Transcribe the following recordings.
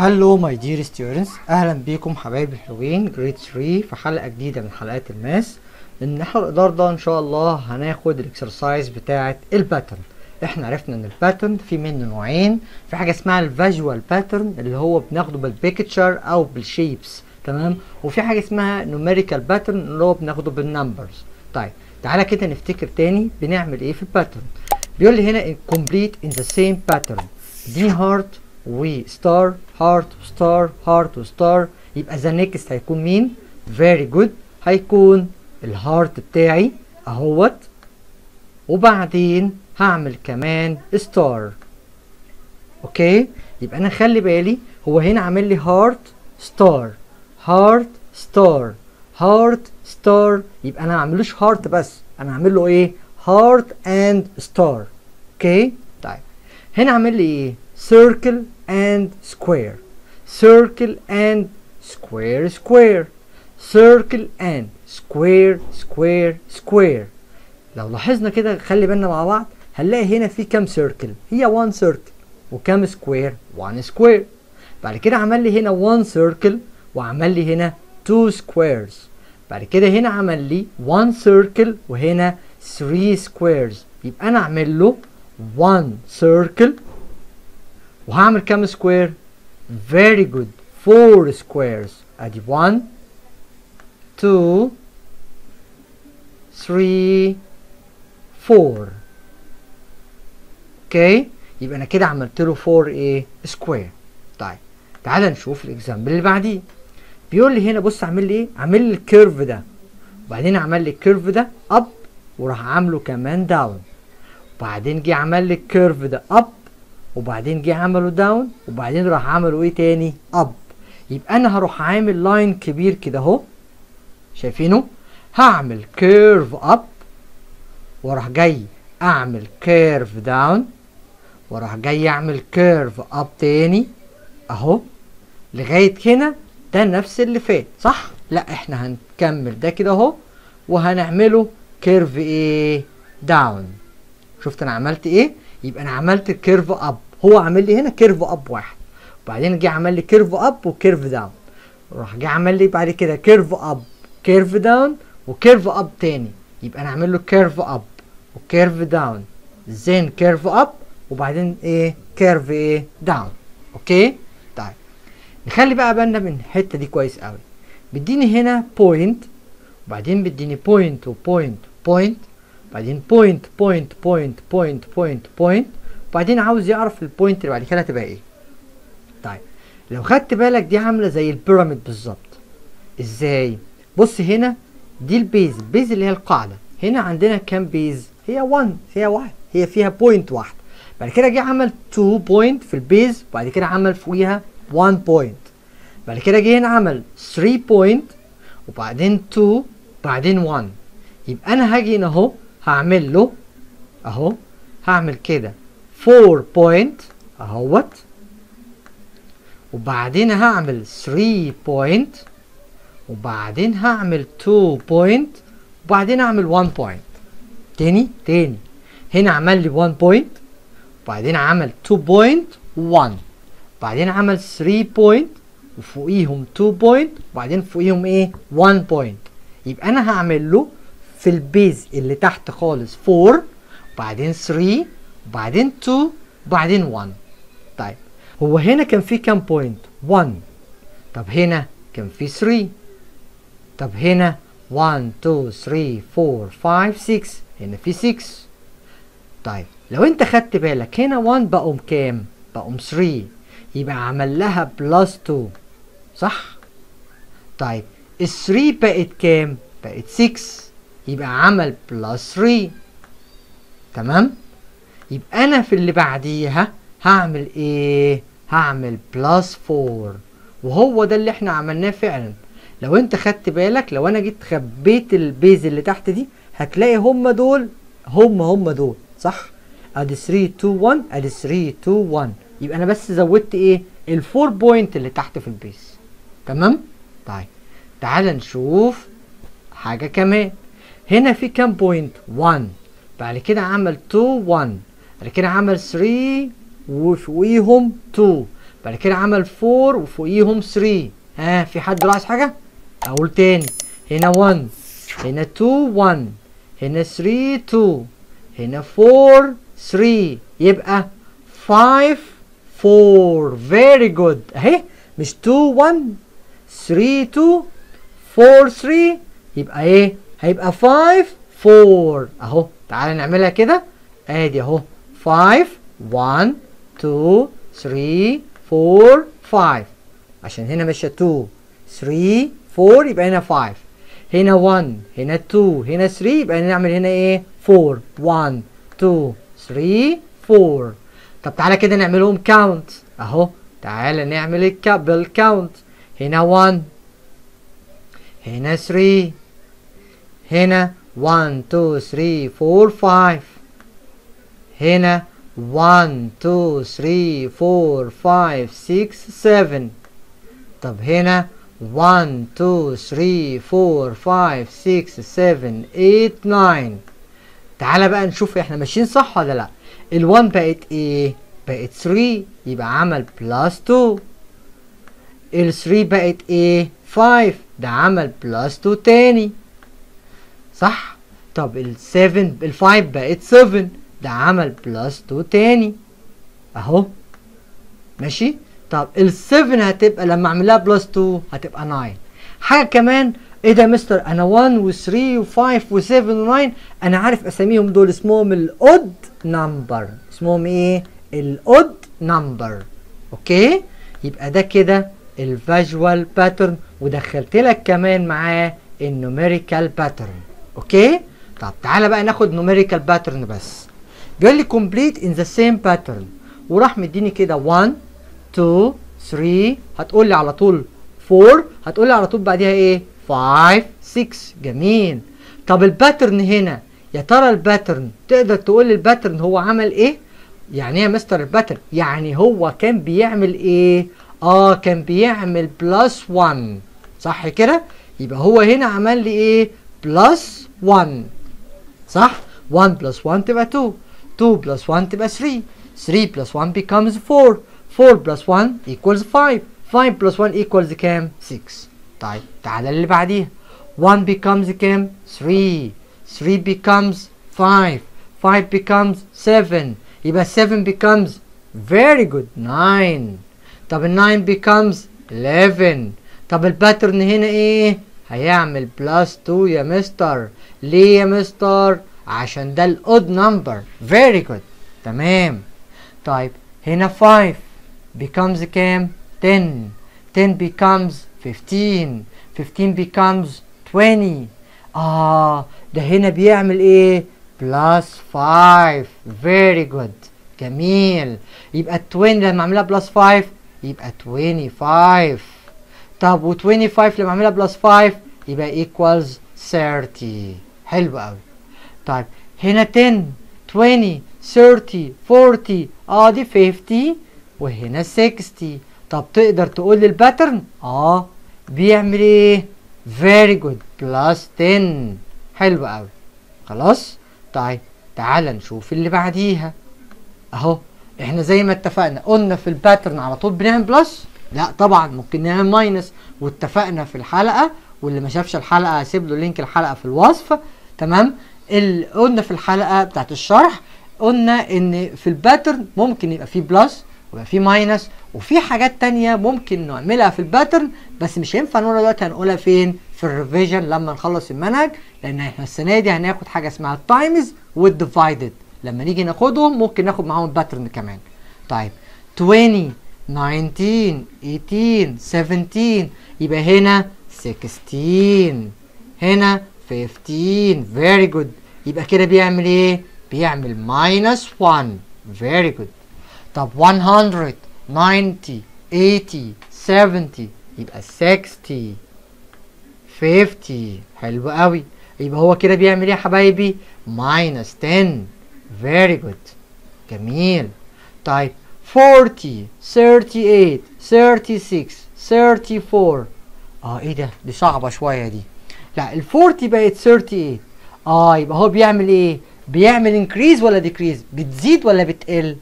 hello my dear students أهلا بيكم حبايبي الحلوين grade 3 في حلقة جديدة من حلقات ال math. النهارده إن شاء الله هناخد ال exercise بتاعة ال pattern إحنا عرفنا إن ال pattern في منه نوعين. في حاجة اسمها ال visual pattern اللي هو بناخده بال picture أو بال shapes تمام؟ وفي حاجة اسمها numerical pattern اللي هو بناخده بال numbers طيب تعالى كده نفتكر تاني بنعمل إيه في ال pattern بيقول لي هنا complete in the same pattern. دي heart و star heart و star heart و star يبقى the next هيكون مين? very good هيكون ال heart بتاعي أهوت. وبعدين هعمل كمان star okay يبقى أنا خلي بالي هو هنا عامل لي heart star heart star heart star يبقى أنا ما أعملوش heart بس. أنا هعمل له إيه؟ heart and star okay طيب. هنا عامل لي إيه؟ Circle and square. Circle and square square. Circle and square square square. لو لاحظنا كده خلي بالنا مع بعض هنلاقي هنا في كام circle هي 1 circle وكام square 1 square بعد كده عمل لي هنا 1 circle وعمل لي هنا 2 squares بعد كده هنا عمل لي 1 circle وهنا 3 squares يبقى أنا أعمل له 1 circle وهعمل كام square very good. 4 squares. ادي 1 2 3 4 okay يبقى أنا كده عملت له 4 إيه square طيب تعال نشوف ال example اللي بعديه. بيقول لي هنا بص عامل لي إيه؟ عامل لي ال curve ده. وبعدين عمل لي ال curve ده up وراح عامله كمان down وبعدين جه عمل لي ال curve ده up وبعدين جه عمله down وبعدين راح عمله إيه تاني؟ up يبقى أنا هروح عامل line كبير كده أهو. شايفينه؟ هعمل curve up وأروح جاي أعمل curve down وأروح جاي أعمل curve up تاني أهو. لغاية هنا ده نفس اللي فات صح؟ لا إحنا هنكمل ده كده أهو وهنعمله curve إيه؟ down شفت أنا عملت إيه؟ يبقى أنا عملت curve up هو عامل لي هنا curve up واحد. وبعدين جه عمل لي curve up و curve down راح جه عمل لي بعد كده curve up curve down و curve up تاني. يبقى أنا اعمل له curve up و curve down then curve up وبعدين إيه curve إيه down okay؟ طيب. نخلي بقى بالنا من الحتة دي كويس قوي. بيديني هنا point وبعدين بيديني point و point point بعدين point point point point point point وبعدين عاوز يعرف ال point اللي بعد كده هتبقى إيه. طيب لو خدت بالك دي عاملة زي ال pyramid بالظبط. إزاي؟ بص هنا دي ال base ال base اللي هي القاعدة. هنا عندنا كام base هي 1 هي واحد هي فيها point واحد. بعد كده جه عمل 2 point في ال base وبعد كده عمل فوقيها 1 point بعد كده جه هنا عمل 3 point وبعدين 2 بعدين 1 يبقى أنا هاجي هنا أهو هعمل له اهو هعمل كده 4 point اهوت. وبعدين هعمل 3 point وبعدين هعمل 2 point وبعدين اعمل 1 point تاني؟ تاني. هنا عمل لي 1 point وبعدين عمل 2 point 1 بعدين عمل 3 point وفوقيهم 2 point وبعدين فوقيهم إيه؟ 1 point يبقى أنا هعمل له في ال base اللي تحت خالص 4 وبعدين 3 وبعدين 2 وبعدين 1 طيب هو هنا كان في كام point 1 طب هنا كان في 3 طب هنا 1 2 3 4 5 6 هنا في 6 طيب لو انت خدت بالك هنا 1 بقوا كام؟ بقوا 3 يبقى عمل لها plus 2 صح؟ طيب ال 3 بقت كام؟ بقت 6 يبقى عمل plus 3 تمام؟ يبقى أنا في اللي بعديها هعمل إيه؟ هعمل plus 4 وهو ده اللي إحنا عملناه فعلا. لو أنت خدت بالك لو أنا جيت خبيت ال base اللي تحت دي هتلاقي هم دول هم هم دول صح؟ أدي 3 2 1 أدي 3 2 1 يبقى أنا بس زودت إيه؟ ال four point اللي تحت في ال base. تمام؟ طيب تعال نشوف حاجة كمان. هنا في كام بوينت 1 بعد كده عمل 2 1 بعد كده عمل 3 وفوقيهم 2 بعد كده عمل 4 وفوقيهم 3 ها في حد لاحظ حاجة؟ أقول تاني. هنا 1 هنا 2 1 هنا 3 2 هنا 4 3 يبقى 5 4 very good. أهي. مش 2 1 3 2 4 3 يبقى إيه؟ هيبقى 5 4 اهو تعالى نعملها كده. ادي اهو 5 1 2 3 4 5 عشان هنا ماشية 2 3 4 يبقى هنا 5 هنا 1 هنا 2 هنا 3 يبقى نعمل هنا إيه؟ 4 1 2 3 4 طب تعالى كده نعملهم count اهو تعالى نعمل الكاب بال count هنا 1 هنا 3 هنا 1 2 3 4 5 هنا 1 2 3 4 5 6 7 طب هنا 1 2 3 4 5 6 7 8 9 تعالى بقى نشوف إحنا ماشيين صح ولا لا. ال1 بقت إيه بقت 3 يبقى عمل plus 2 ال3 بقت إيه 5 ده عمل plus 2 تاني. صح؟ طب ال7 ال5 بقت 7 ده عمل plus 2 تاني. أهو. ماشي؟ طب ال7 هتبقى لما أعملها plus 2 هتبقى 9 حاجة كمان إيه ده مستر أنا 1 و3 و5 و7 و9 أنا عارف أساميهم دول اسمهم ال odd number اسمهم إيه؟ ال odd number okay؟ يبقى ده كده ال visual pattern ودخلت لك كمان معاه ال numerical pattern okay؟ طب تعالى بقى ناخد numerical pattern بس. بيقول لي complete in the same pattern. وراح مديني كده 1 2 3 هتقول لي على طول 4 هتقول لي على طول بعديها إيه؟ 5 6 جميل. طب ال pattern هنا يا ترى ال pattern تقدر تقول لي ال pattern هو عمل إيه؟ يعني إيه يا mister ال pattern يعني هو كان بيعمل إيه؟ آه كان بيعمل plus 1 صح كده؟ يبقى هو هنا عمل لي إيه؟ plus 1 صح 1 plus 1 تبقى 2 2 plus 1 تبقى 3 3 plus 1 becomes 4 4 plus 1 equals 5 5 plus 1 equals كام 6 طيب تعالى اللي بعديها 1 becomes كام 3 3 becomes 5 5 becomes 7 يبقى 7 becomes very good 9 طب ال 9 becomes 11 طب ال pattern هنا إيه هيعمل plus 2 يا مستر ليه يا مستر عشان ده ال odd number very good. تمام. طيب هنا 5 becomes كام؟ 10 10 becomes 15 15 becomes 20 آه ده هنا بيعمل إيه؟ plus 5 very good. جميل. يبقى ال 20 لما أعملها plus 5 يبقى 25 طب و 25 لما اعملها plus 5 يبقى equals 30 حلو قوي. طيب هنا 10 20 30 40 آه دي 50 وهنا 60 طب تقدر تقول لي ال pattern آه. بيعمل إيه؟ Very good. Plus 10 حلو قوي. خلاص؟ طيب تعال نشوف اللي بعديها. أهو إحنا زي ما اتفقنا قلنا في ال pattern على طول بنعمل plus لا طبعا ممكن نعمل minus واتفقنا في الحلقة واللي ما شافش الحلقة هسيب له لينك الحلقة في الوصف. تمام؟ اللي قلنا في الحلقة بتاعت الشرح قلنا إن في ال pattern ممكن يبقى فيه plus ويبقى فيه minus وفي حاجات تانية ممكن نعملها في ال pattern بس مش هينفع نقولها دلوقتي هنقولها فين؟ في ال revision لما نخلص المنهج لأن إحنا السنة دي هناخد حاجة اسمها ال times وال divided لما نيجي ناخدهم ممكن ناخد معاهم ال pattern كمان. طيب 20 19 18 17 يبقى هنا 16 هنا 15 very good. يبقى كده بيعمل إيه بيعمل minus 1 very good. طب 100 90 80 70 يبقى 60 50 حلو قوي يبقى هو كده بيعمل إيه يا حبايبي minus 10 very good. جميل طيب 40 38 36 34 آه إيه ده؟ دي صعبة شوية دي. لا ال 40 بقت 38 آه يبقى هو بيعمل إيه؟ بيعمل increase ولا decrease بتزيد ولا بتقل؟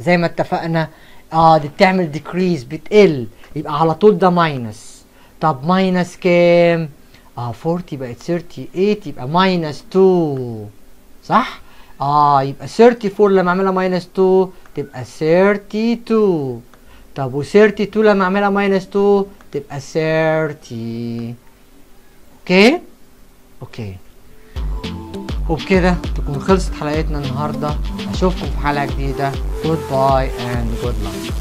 زي ما اتفقنا. آه دي بتعمل decrease بتقل. يبقى على طول ده minus طب minus كام؟ آه 40 بقت 38 يبقى minus 2 صح؟ آه يبقى 34 لما أعملها minus 2 تبقى 32 طب و 32 لما أعملها minus 2 تبقى 30 okay؟ okay. وبكده تكون خلصت حلقتنا النهارده. أشوفكم في حلقة جديدة. goodbye and good luck.